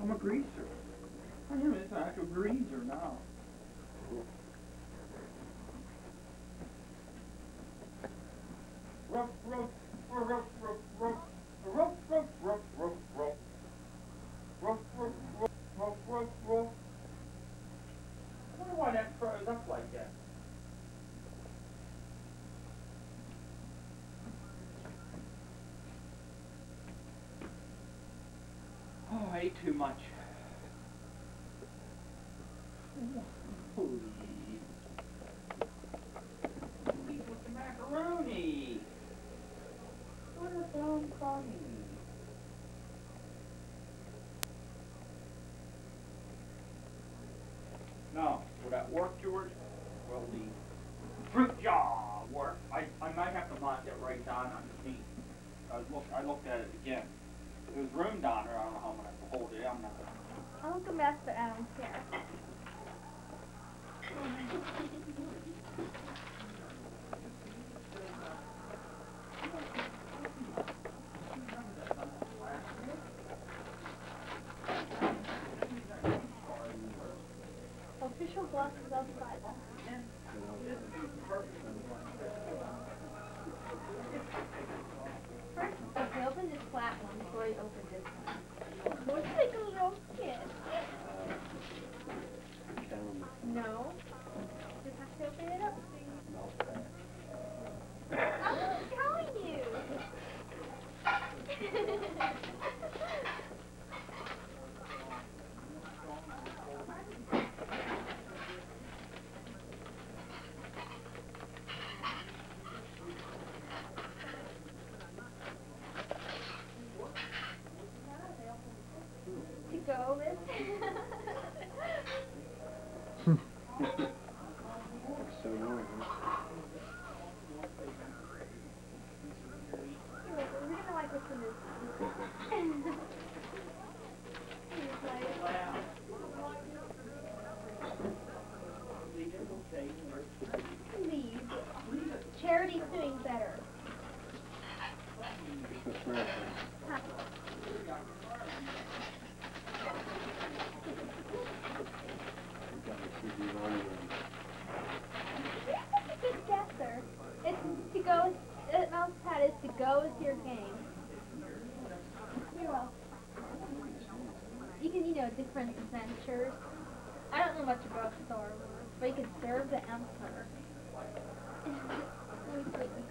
I'm a greaser. I am an actual greaser now. Ate too much. The macaroni. What a. Now, will that work, George? Well, the fruit jar work? I, I might have to mark it right down underneath. I look, I looked at it again. It was room down I don't know how to hold it, I'm not. I'll go mess but I don't care. Official glasses outside. First, okay, open this flat one before you open this one. Looks like a little kid. No. Just have to open it up. I'm telling you. to go with. So annoying. We're gonna like what's in this. He's like, Please. Charity's doing better. Christmas marathon. Huh. You got the CD on you. You're such a good guesser. It's to go. Uh, mouse pad is to go with your game. You're welcome. You can, you know, different adventures. I don't know much about Star Wars, but you can serve the Emperor. You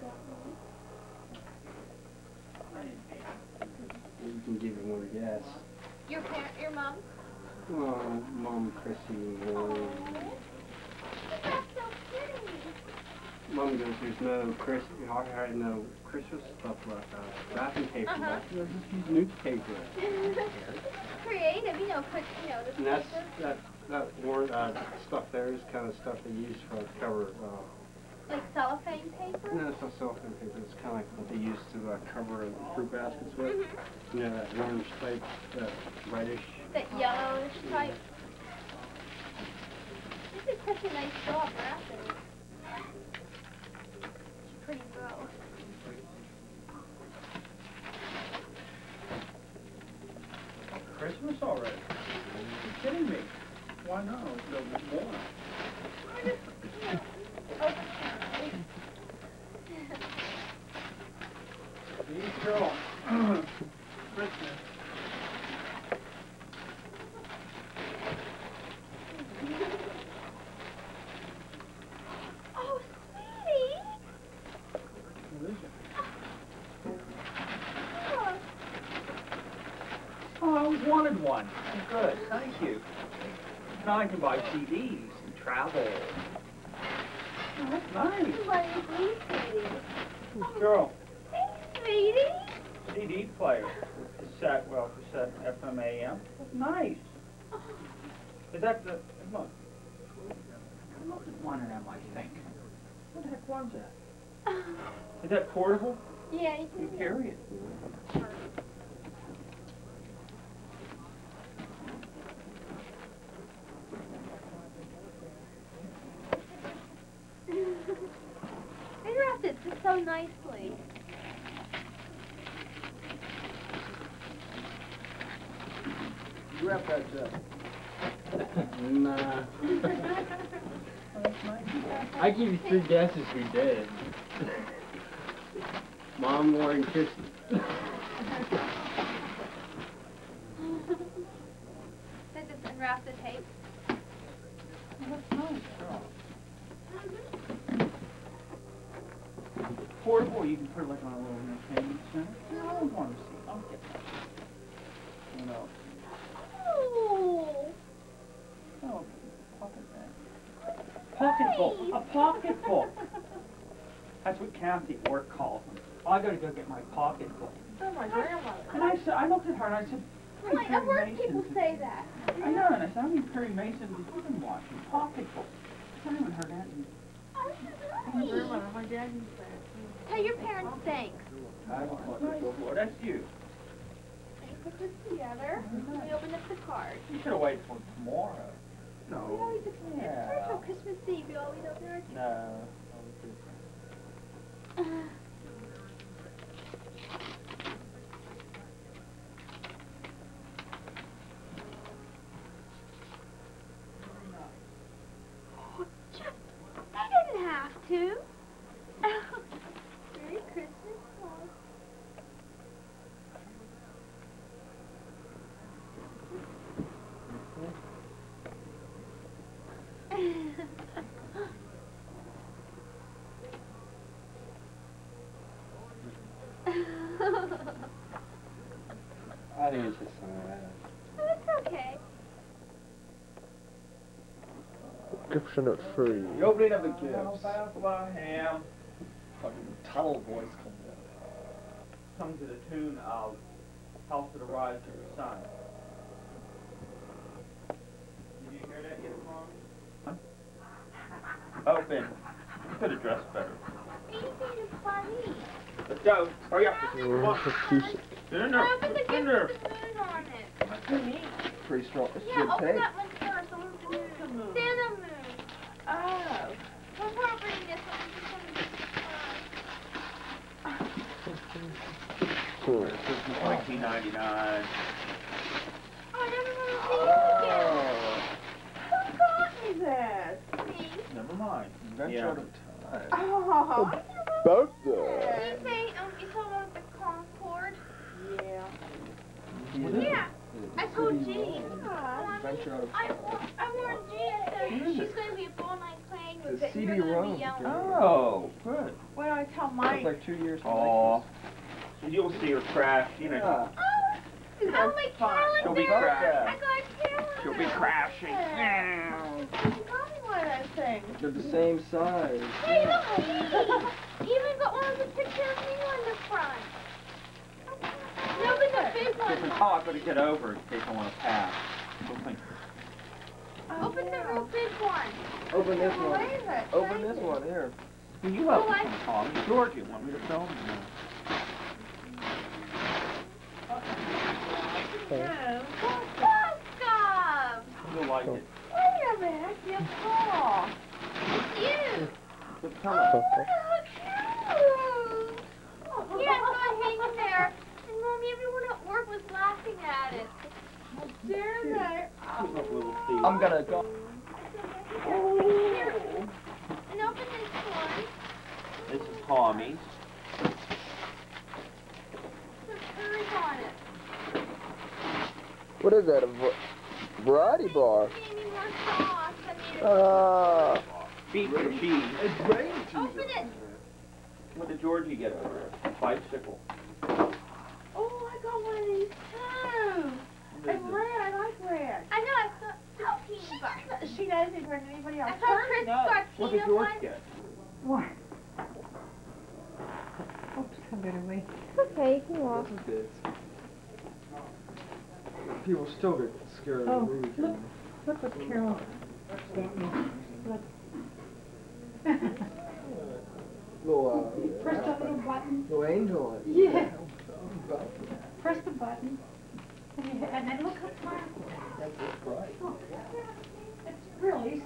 got me. You can give it one guess. Your parent, your mom. Oh, Mom, Chrissy, Mom. That's so pretty. Mom goes, there's no Chris, I had no Christmas stuff left out. Wrapping paper Uh-huh. There's just use newspaper. Creative, you know, put, you know, the that's, that, that war, uh, stuff there is kind of stuff they use for cover, uh, like cellophane paper. no, it's not cellophane paper, it's kind of like what they use to, uh, cover fruit baskets with. Mhm. You know, that orange type, that reddish. That yellowish type. This is such a nice job wrapping. Why not? A little bit more. I just, you. Christmas. Oh, sweetie. Oh. oh, I always wanted one. Good, thank you. Now I can buy CDs and travel. Oh, that's nice. what is me, sweetie? Girl, Thanks, sweetie! CD player. Cassette, well, cassette, FM, AM. That's nice. Is that the, look. I looked at one of them, I think. What the heck was that? Is that portable? Yeah, you You can carry it. They wrapped it just so nicely. Wrap that up. Uh, nah. I give you three guesses who did. Mom, Lauren, Kiss. They just unwrap the tape. That's nice, girl. Portable, you can put it like on a little entertainment center. No, I don't want to see, I'll get that. You know, Oh. oh, pocket bag. Pocketbook. That's what Kathy work calls them. I gotta go get my pocketbook. Oh, my grandmother. And I said, I looked at her and I said, how many Wait, at work Perry people say that. I know, and I said, how many Perry Masons have you been watching? Pocketbook. I haven't heard that in oh, oh, My nice. grandmother, my dad used that. Tell your parents thanks. I don't want to go for it. That's you. They put this together. We opened up the card. You should have waited for tomorrow. We No. always it's Yeah. for Christmas Eve. We always open our No. Oh, Jeff, they didn't have to. Merry Christmas, Mom. I think it's just some of that. That's okay. Description at three. The opening of the gifts. Bethlehem. Fucking tunnel voice comes out. Sung to the tune of Help to the Rise of the Sun. Did you hear that yet, Mom? Open. You could have dressed better. Anything is funny. Let's go. Hurry up. Come on. Massachusetts. Get in there. Open the Get gift in there. with the moon on it. Pretty strong. It's Yeah, good open tape. that one first. I want the moon. The moon. Santa moon. Oh. Before opening this one, I'm just gonna Cool. Nineteen ninety-nine. Oh, I never want Who got me that? to see it again. Me. Never mind. Adventure Yeah. of time. Oh. Both Did there. you say, um, you told about the Concord? Yeah. Yeah. I told Jean. Adventure out of I, wa- I warned Jean that she's gonna be a full night playing with it. CD you're gonna ROM be yelling. Oh, good. What do I tell It's Mike? like two years. to Aw. You'll see her crash, you know. Yeah. Oh, oh my calendar! She'll be I crashing. got calendar. She'll be crashing. You got me one of those things. They're the same size. Wait, look. Even got one with a picture of me on the front. No, but the big one. Oh, I gotta get over in case I wanna pass. Open the real big one. Open this one. it? Open this one here. Will you open oh, I- some, Tom? George, you want me to film? No. Stop! You'll like it. Wait a minute. Your paw. It's you. But tell. Oh, how cute. Yeah, so I hang there. And mommy, everyone at work was laughing at it. There they Look up little Steve. I'm gonna go. Here. And open this one. This is Tommy's. Put furs on it. What is that? A va- variety bar? Give me more sauce. I need it. Ah. Beef and cheese. It's raining Open it. What did Georgie get for her? Bicycle. Oh, I got one of these too. What is And it? red. I like red. I know, I thought 15 bucks. She doesn't even red anybody else. I thought Chris No. got What did peanut George one. get? Okay, you can walk. This is good. People still get scared of the movie. camera. Look what Carol got me. Look. Little, uh, Press that little button. little angel. on. Yeah. Press the button. And then look how far. That's what's bright. Oh, It's really, it's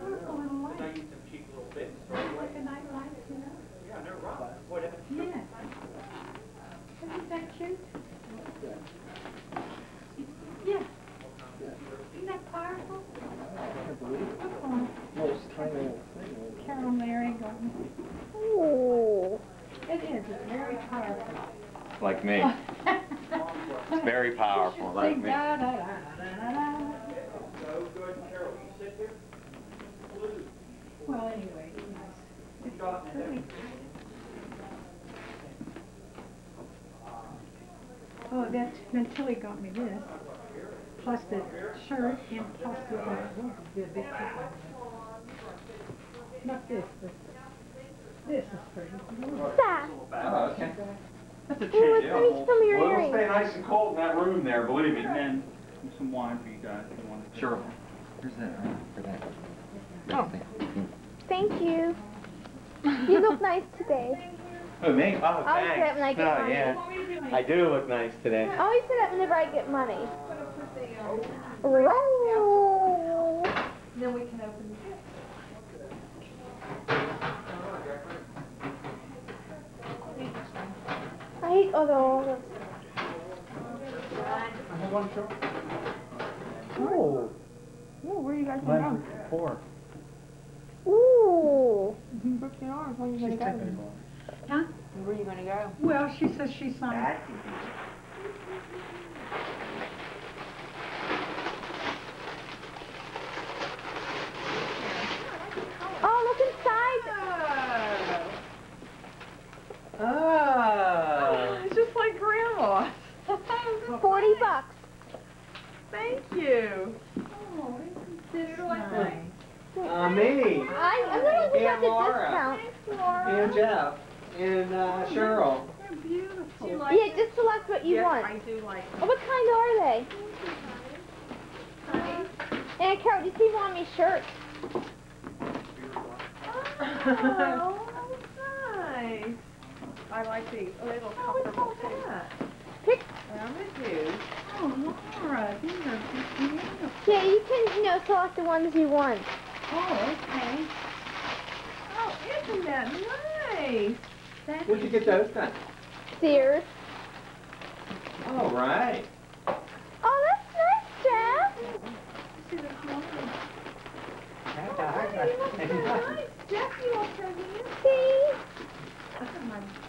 a little Can I light. use some cheap little bits? Like a night light, you know? Yeah, they're rough. Whatever. Yeah. Isn't that cute? Yeah. button. Ooh. It is, it's very powerful. Like me. It's very powerful, like Sing me. da da da da da da. So good, Carol, you sit there. Well, anyway, it's nice. It's pretty. Oh, that, then Tilly got me this, plus the shirt and plus the, the big clip. Not this, but this is pretty. What's that? Oh, okay. That's a change, it's yeah. nice from your Well, it'll stay nice and cold in that room there, believe me. And then some wine for you guys if you want to. Sure. Here's that, uh, for that. Oh. Thank you. You look nice today. Who, me? Oh, I'll say it when I get Oh, money. yeah. I do look nice today. I always say that whenever I get money. Roll. Then we can open the gift. I hate other olives. Oh, Oh, where are you guys mine's going? four. Ooh. Book your arms, when you She's gonna go? Huh? Where are you gonna go? Well, she says she signed. Oh, look inside. Oh. It's just like grandma. Forty bucks. Thank you. Oh, isn't this nice? Uh, me, I, I'm gonna look at And the Laura. discount. and Jeff, and uh, Cheryl. They're beautiful. Yeah, just select what you yes, want. I do like Oh, what kind are they? And Carol, do you see mommy shirt? Oh, nice. I like the little comfortable too. Pick. I'm with you. Oh, Laura, these are beautiful. Yeah, you can, you know, select the ones you want. Oh, okay. Oh, isn't that nice? Where'd you get those done? Sears. All right. Oh, that's nice, Jeff. See the color? That's Nice. Jeff, you all turn See?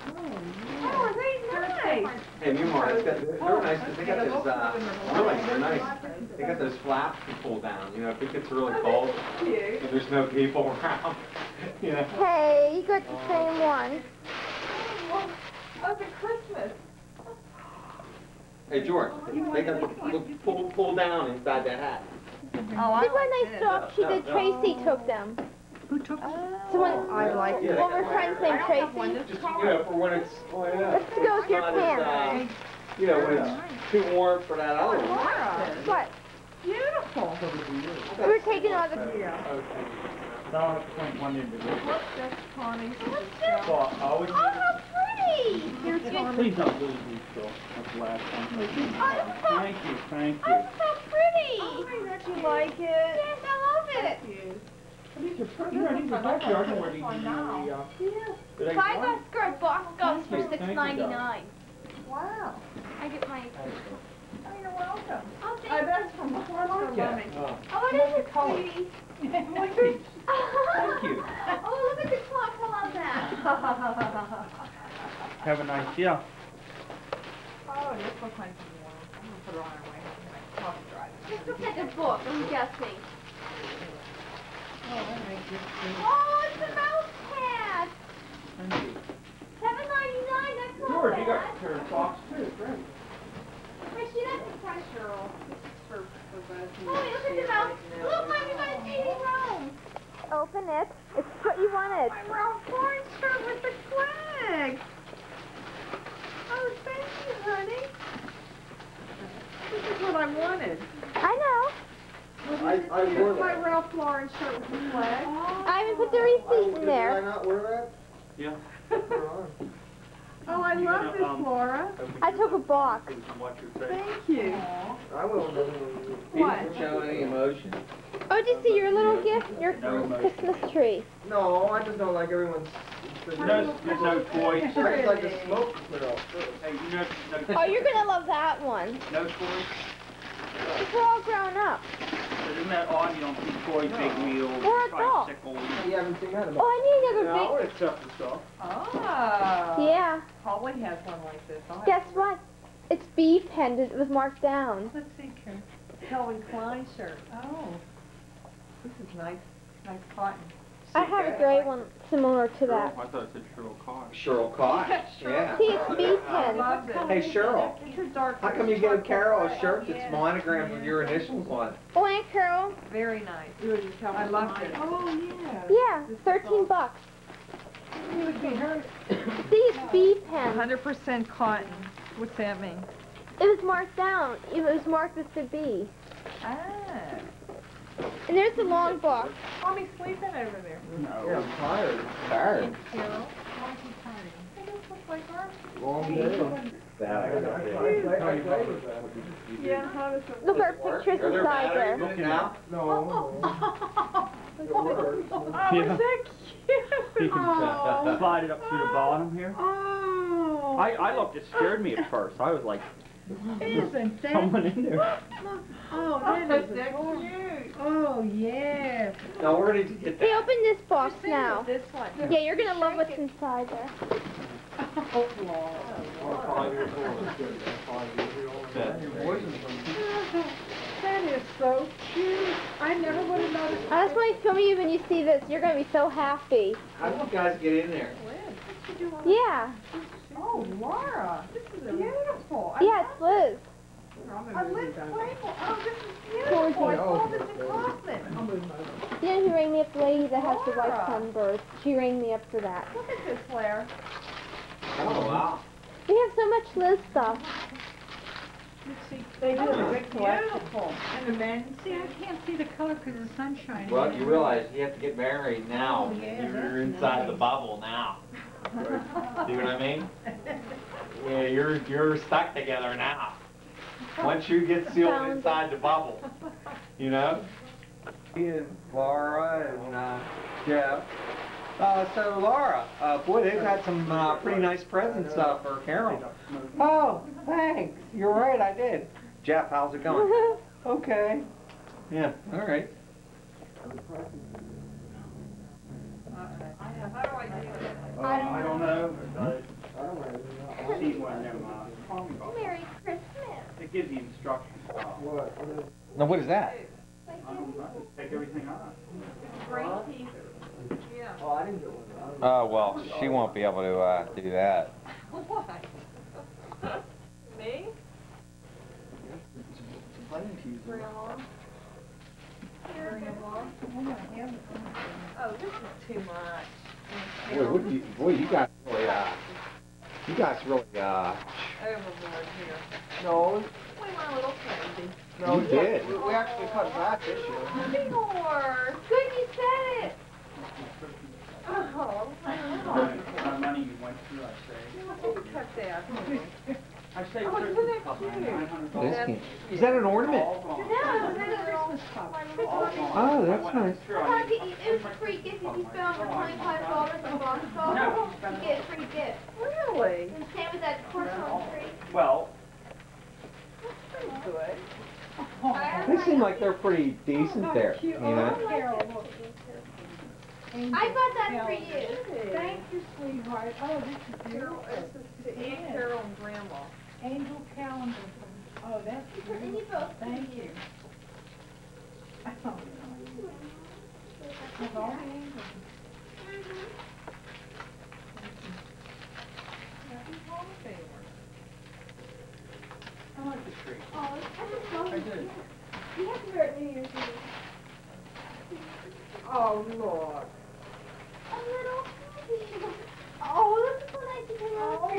Oh, are nice? Hey, Newmar, it's got, they're nice, 'cause they got those, uh, really, they're nice. They got those flaps to pull down, you know, if it gets really cold and there's no people around, you know. Hey, you got the same one. Oh, for Christmas. Hey, George, they got the, pull, pull, pull down inside that hat. Oh, Look what nice socks she did. Tracy took them. Who took it? Someone, I like it. they one got of her friends named Tracy. Just, you know, for when it's, oh, yeah. Let's go with your Not as, uh, pants. You know, when it's too warm for that other one. What? Beautiful. We were taking all the. Okay. Now it's point one individual. Look, that's Connie's. Well, I always, Oh! You're good. please don't lose these, Phil. That's the last one. Thank you, thank Oh, you. it's so pretty. Oh, that you like it? Yes, I love it. you. These are pretty, yeah, these are actually, I can wear these in the, uh, I Five get bucks box goes for Thank you, six thank you, ninety darling. nine. Wow. I get my. Oh, you're welcome. Oh, Oh, thank that's from Laura for Yeah. mommy. Oh, Oh, it is a. Thank you. Oh, look at the clock. I love that. Have a nice, yeah. Oh, this looks like some more. I'm gonna put it on our way home. Coffee drive. This looks like a book. I'm guessing. Oh, that makes it pretty. Oh, it's a mouse pad. Thank you. Seven ninety nine. That's not George, you got bad. a pair of socks too, great. Richie, that's a pressure roll. For, for both of you. Oh, look at the mouse. Look, Mom, you got a eighty room. Open it. It's what you wanted. Oh, my Ralph Lauren shirt with the flag. Oh, thank you, honey. This is what I wanted. I know. I, I This wore my that. Ralph Lauren shirt with the flag. I even put the receipt in Did I not wear that? Yeah. Oh, I You love gonna, this, um, Laura. I took a box. Watch your face. Thank you. I will. What? show any emotion. Oh, did you see your little gift? Your No. Christmas tree. No, I just don't like everyone's. No, there's no toys. I just like the smoke clear off. Hey, you know, no, Oh, you're gonna love that one. no toys? We're all grown up. Isn't that odd, you don't see toy big wheels, Or a doll. tricycles? You haven't seen that Oh, I need another Yeah, I would big. accept the stuff. Ah. Yeah. Holly has one like this. I'll Guess to- what? It's B pen. It was marked down. Let's see, Karen. Calvin Klein shirt. Oh. This is nice, nice cotton. I have a gray one similar to that. I thought it said Cheryl Cox. Cheryl Koch, yeah. See, it's B I pen. it. Hey, Cheryl, It's a dark. how come you gave Carol a white. shirt that's monogrammed with your initials on it? Oh, Aunt Carol. Very nice. I loved it. Oh, yeah. Yeah, thirteen bucks. It would be her. See, it's B pen. hundred percent cotton. What's that mean? It was marked down. It was marked as the B. Ah. And there's the long book. Mommy's sleeping over there. Yeah, I'm tired. Tired. Carol. They don't look like her. Long day. Yeah, how does? Look at our pictures Are there inside batteries there. looking out? No. It works. Oh, Yeah. is that You cute? can slide it up through the bottom here. Oh. I, I looked, it scared me at first. I was like, Isn't that? someone in there. Oh, Oh, that is is that adorable. cute? Oh, yeah. Now, where did you get Hey, that? open this box See now. This one. Yeah, you're gonna love what's inside there. Oh. wow That is so cute. I never would have noticed. I just want to film you when you see this. You're gonna be so happy. How did you guys get in there? Yeah. Oh, Laura, this is beautiful. I Yeah, it's Liz. I live playful. Oh, this is beautiful. I saw oh, this in Kaufman. You know who rang me up? The lady that has the white Laura. sunburst. She rang me up for that. Look at this, Claire. Oh, wow. We have so much Liz stuff. See, they do a big Beautiful. And the men. See, I can't see the color because the sun's shining. Well, you realize you have to get married now. Oh, yeah, You're that's inside the bubble now. See what I mean? Yeah, you're, you're stuck together now. Once you get sealed inside the bubble, you know? And Laura and, uh, Jeff. Uh, so Laura, uh, boy, they've got some, uh, pretty nice presents, uh, for Carol. Oh, thanks. You're right, I did. Jeff, how's it going? Okay. Yeah, all right. How do I do it? I don't know, but I see one of them, Merry Christmas. it gives you instructions. Uh, Now, what is that? I don't know, take everything off. Great teeth. Yeah. Oh, well, she won't be able to, uh, do that. What? Me? Grandma? Grandma? Oh, this is too much. Boy, what you, boy, you guys really, uh, you guys really, uh, Overboard here. No, We went a little crazy. no. You did. We we actually cut back this year. Yours. Good you said it. Oh, My money you went through, I say. Who cut that? I say. Oh, isn't that cute? This can, is that an ornament? No, it's a Christmas cup. Oh, that's nice. It was a free gift if you spent over twenty-five dollars on box No. You get a free gift. Really? And same with that porcelain tree. Well, Pretty oh. good. They seem like they're pretty decent oh, there, you know? Carol, look. I got that for you. Thank you, sweetheart. Oh, this is Carol, beautiful. this is to Aunt Carol and Grandma. Angel calendar. Oh, that's beautiful. Thank you. Oh. Of all the angels. Happy holiday. I like the tree. Oh, I just love I did. You have to wear it New Year's Eve. Oh, Lord. A little. Oh, look at what I did.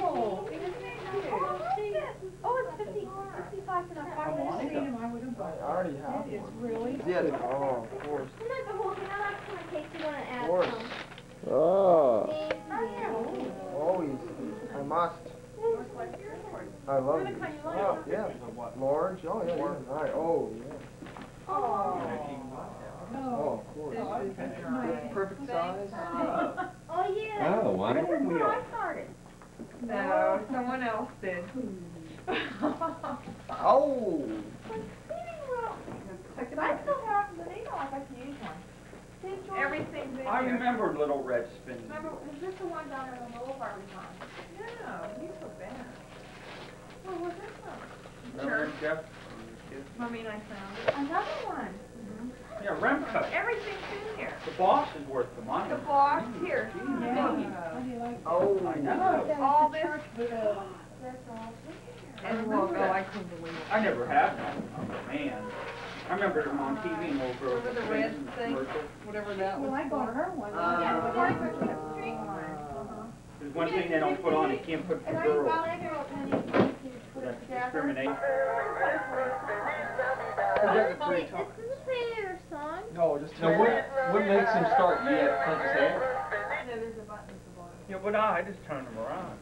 Oh, isn't it cute? Oh, it's fifty, fifty-five for the If I five have minutes. seen him, I would have I bought it. already have That is really. Yeah, oh, of course. Not the whole thing, I'm not gonna take you on and Of course. Oh, always. I must. I love you. Oh, yeah. Large, oh, yeah, yeah. Right, oh, yeah. Oh. Oh, of course. Perfect size. Oh, yeah. Oh, wow. This is where I started. No, someone else did. Oh! Check I still have the needle, I'd like to use one. Everything's in I here. remember Little Red Spinning. Remember, was this the one down in the boulevard we found? No, these were better. Where was this from? Remember Church. Jeff? Mommy and I found it. Another one. Yeah, Remco. Everything's in here. The boss is worth the money. The box, here. Oh. I know. All this. That's all And here. well, no, I couldn't believe it. I never had one. Oh, man. I remember them on TV and old girls. Remember the red thing? commercial. Whatever that was. Well, I bought her one. Yeah, Uh, the one with the string on. Uh-huh. There's one thing they don't put on, they can't put for And I girls. bought a girl penny put it That's together. discrimination. That's Wait, pretty this tough. is a fair song. No, just. So what, what makes him start? You have Clint's head? No, there's a button at the bottom. Yeah, but I, I just turned them around.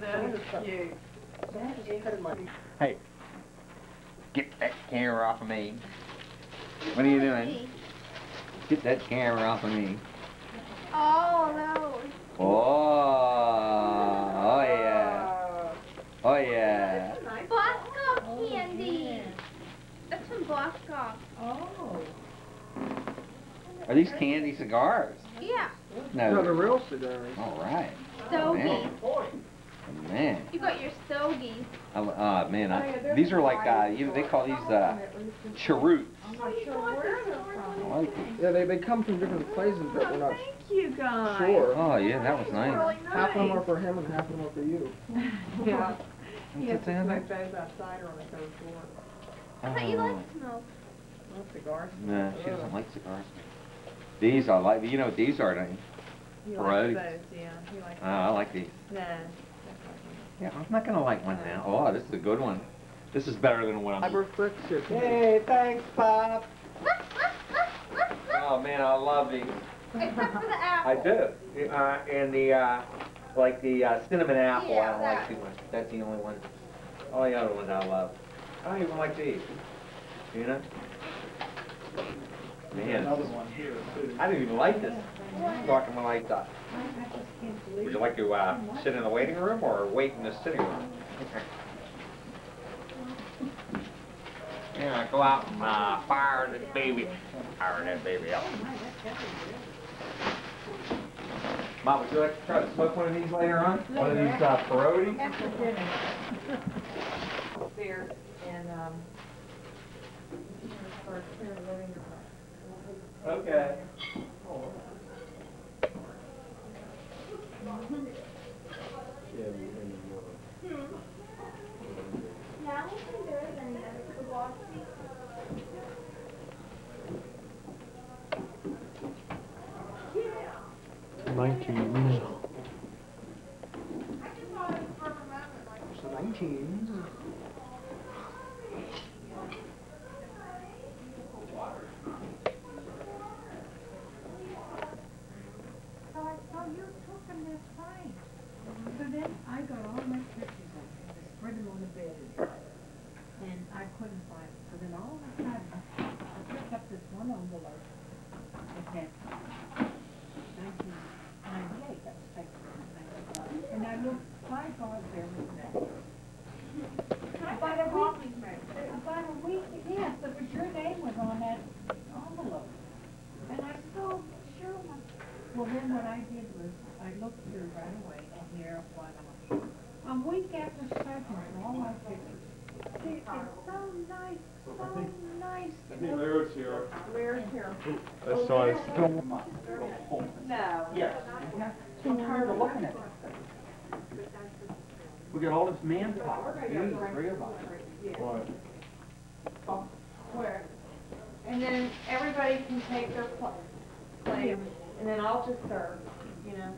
That is cute. Hey, get that camera off of me. What are you doing? Get that camera off of me. Oh, no. Oh, oh yeah. Oh yeah. Bosco candy. That's from Bosco. Oh. Are these candy cigars? Yeah. No, the No. real cigars. All right. Stogie. Man. Man. You got your stogies. I, uh, man, I, these are like, uh, you, they call these, uh, cheroots. I'm not sure where they're from. I like these. Yeah, they, they come from different places, but we're not Thank you, guys. sure. Oh, yeah, that was nice. Really Half of them are for him and half of them are for you. Yeah. He has What's to that? smoke those outside or on the third floor. I thought you Oh. liked smoke. No cigars. No, she doesn't like cigars. These I like, you know what these are, don't you? He Right. likes those, yeah, he likes Oh, I like these. those. Nah. Yeah, I'm not gonna like one now. Oh, this is a good one. This is better than what I'm. Cyber Fix here. Hey, thanks, Pop. Oh, man, I love these. Except for the apple. I do. Uh, and the, uh, like the uh, cinnamon apple, I don't like too much. That's the only one. All the other ones I love. I don't even like these. You know? Man, Another one here, too. I didn't even like this. Talking when I thought, I, I just can't would you like to uh, sit in the waiting room or wait in the sitting room? Yeah, go out and uh, fire that baby. Fire that baby up. Mom, would you like to try to smoke one of these later on? One of these uh, perotis? After dinner. Upstairs and, um, or here in the living Bosco. Nineteen. So nineteen. So I saw you cooking this fine. So then I got all my pictures of it, I spread them on the bed. And I couldn't find it. So then all of a sudden, I picked up this one envelope. It had nineteen ninety-eight, that was taken from nineteen. And I looked, my God, there was that. About a week, about a week, yes, but was your name was on that envelope. And I so sure enough, well, then what I did was, I looked through right away, and here it was. Um, a week after second, all my pictures. See, It's so nice, so nice. I think Larry's here. Where's here? That's oh, nice. No. Yes. I'm tired of looking at it. We got all this manpower, two, three of us. What? Where? And then everybody can take their pla- place, and then I'll just serve, you know.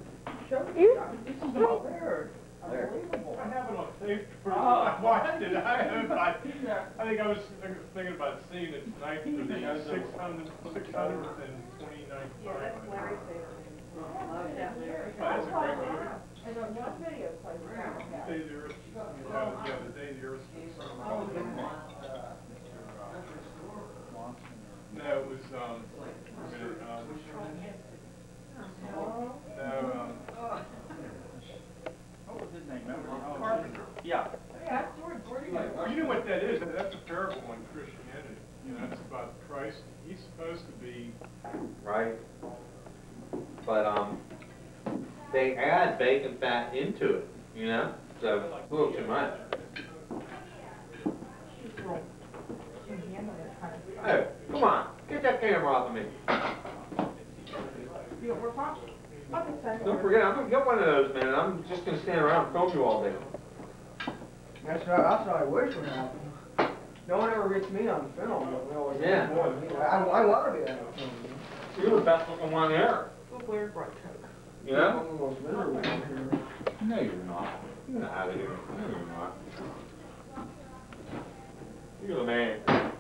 This is all there. I have it on tape. I watched it. I have, I, I think I was thinking about seeing it tonight for the six hundred, six hundred and twenty-nine. Yeah, that's Larry's oh, favorite. Love that Larry. That's a great movie. And then one video plays around. Daisy Earth, uh, yeah, the Daisy Earth. No, it was, um, a minute, um, no, um, What was his name, remember? Carpenter. Yeah. you know what that is? That's a terrible one, Chris but um, they add bacon fat into it, you know, so it's a little too much. Hey, come on, get that camera off of me. You don't work hard? Okay, so. Don't forget, I'm gonna get one of those, man. I'm just gonna stand around and film you all day. That's right, that's what I wish would happen. No one ever gets me on film, but we always Yeah. get more than me. I, I wanna be on film. You're the best looking one there, Go wear bright coat. You know? I'm the most miserable here. No, you're not. You're not out of here. No, you're not. You're the man.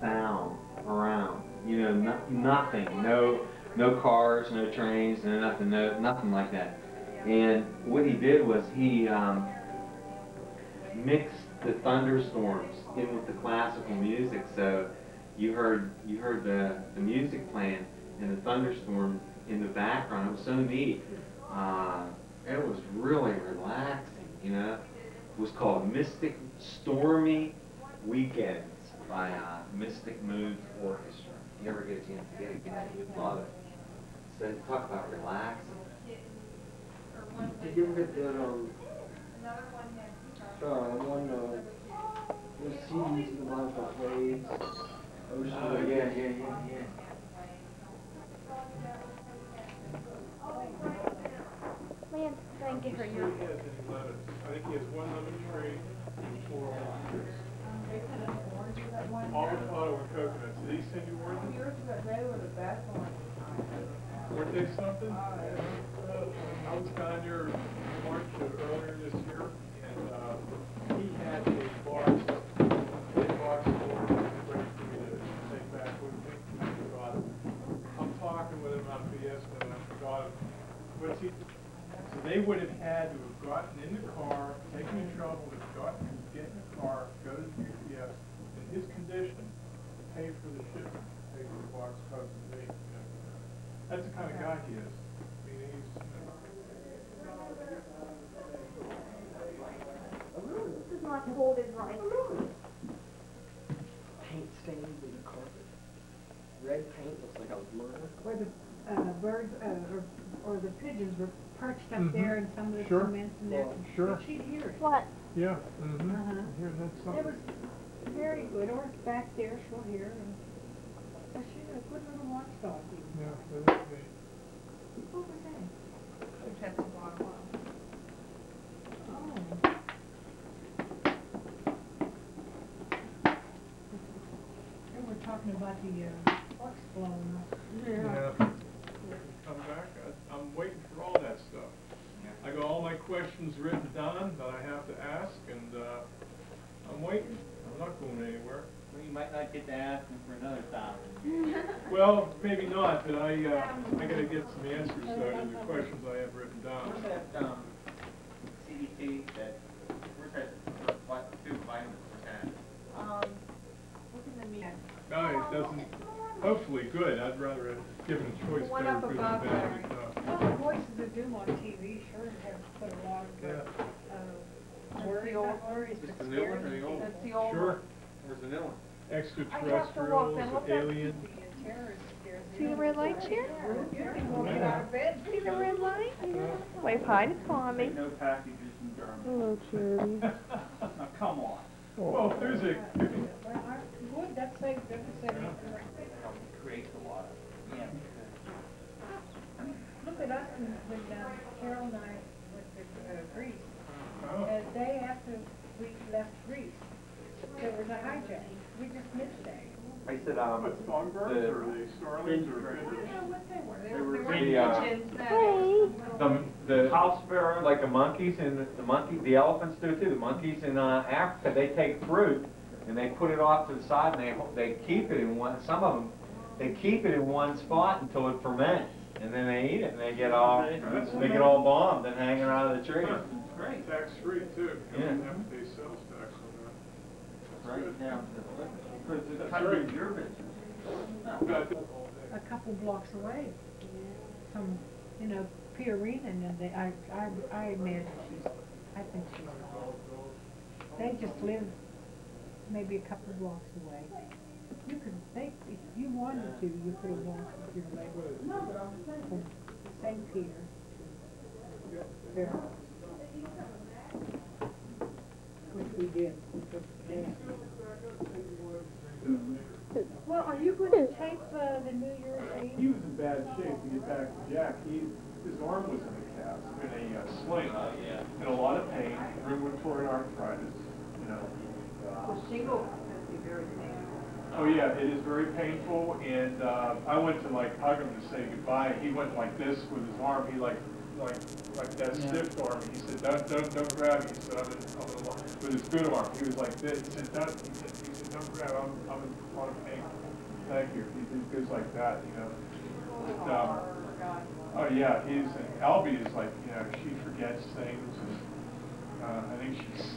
Found around, you know, no, nothing, no, no cars, no trains, no nothing, no, nothing like that. And what he did was he, um, mixed the thunderstorms in with the classical music, so you heard, you heard the, the music playing and the thunderstorm in the background. It was so neat. Uh, it was really relaxing, you know. It was called Mystic Stormy Weekends by uh, Mystic Moods Orchestra. If you ever get a chance to get it, get it, you'd love it. So talk about relaxing. Did you ever get that, um, uh, one, uh, the CDs, the Monica Waves? Ocean Oh, yeah, yeah, yeah, yeah. Try and get her He your. has any lemons. I think he has one lemon tree and four oranges. Avocado and coconuts. Did he send you word? Yours that they were the best ones. Weren't they something? Uh, I was down there March of earlier this year, and, uh, he had a box, a box full of ready for me to take back with me. I forgot it. I'm talking with him about Fiesta, and I forgot it. What's he, so they would have had to have gotten in the car, taken the trouble, to gotten, get in the car, go to the UPS, in his condition, pay for the shipment, pay for the box, cost of me, you know. That's the kind of guy he is. I mean, he's, you know, This is not folded right. Paint stains in the carpet. Red paint looks like I was murdered. Where the, uh, birds, uh, or, or the pigeons were perched up Mhm. there and some of the Sure. cement and that. Sure. She'd hear it. What? yeah, mm-hmm, Uh-huh. here, that's It was very good, or back there, she'll hear, and, but she's a good little watchdog. Yeah, that is neat. What was that? Which has a lot of love. Oh. They were talking about the, uh, box blowing up. Yeah. Come back, I, I'm waiting for all that stuff. I got all my questions written down that I have to ask, and, uh, I'm waiting. I'm not going anywhere. Well, you might not get to ask him for another thousand. Well, maybe not, but I, uh, I gotta get some answers, though, to the questions I have written down. Where's that, um, CDC, that, where's that, what, two vitamins percent? Um, look in the meeting. No, it doesn't, hopefully good, I'd rather have given a choice, one better up good above than there. bad, but, Well, the voices that doom on TV sure have put a lot of, yeah, uh, worry, not worries, but Just the new one or the old one? That's the old sure, one. Where's the new one? extraterrestrials, and look alien. The terrorist scares me. See the red lights here? You can go get out of bed. See the red light? Wave hi to Tommy. No packages in Germany. Hello, Charity. Now, come on. Well, there's a, Well, I would, that's safe, that's safe. Creates a lot of, yeah, Look at us when, when uh, Carol and I went to uh, Greece. oh, The day after we left Greece, there was a hijack. We just missed that. I said, um, what, songbirds, the- or the starlings, or I don't know what they were. They They were, were they were the, uh, Pigeons, the, the, House sparrow. like the monkeys and the- the monkey, the elephants do too. The monkeys in, uh, Africa, they take fruit and they put it off to the side and they, they keep it in one, some of them, they keep it in one spot until it ferments. And then they eat it and they get all, they get all bombed and hanging out of the tree. Great. Tax free too, you Yeah. don't have to pay sales tax on that. Right down to the limit. Because it's That's kind of right. your business. a couple blocks away from, you know, Pierina, and they, I, I, I imagine she's, I think she's gone. They just live maybe a couple blocks away. You could think, if you wanted to, you could have walked your leg from St. Peter to there. Which we did, we took Dan. Well, are you going to take uh, the New Year's Eve? He was in bad shape to get back to Jack. He, his arm was in a cast, in a uh, sling, in a lot of pain, rheumatoid arthritis, you know. Well, shingle must be very painful. Oh, yeah, it is very painful, and, uh, I went to like hug him to say goodbye, he went like this with his arm, he like, like, like that Yeah. stiff arm, he said, don't, don't, don't grab me, he said, I'm in, I'm in, a lot-" with his good arm, he was like this, he said, don't, he said, he said, don't grab, I'm, I'm in a lot of pain. Thank you, he he goes like that, you know. But, um, oh, yeah, he's, and Albie is like, you know, she forgets things, and, uh, I think she's,